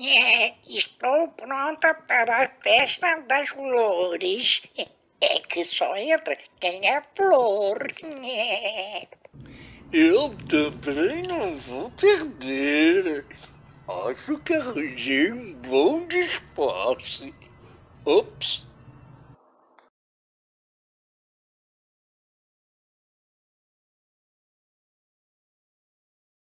É, estou pronta para a festa das flores. É que só entra quem é flor. É. Eu também não vou perder. Acho que arranjei um bom disfarce. Ops!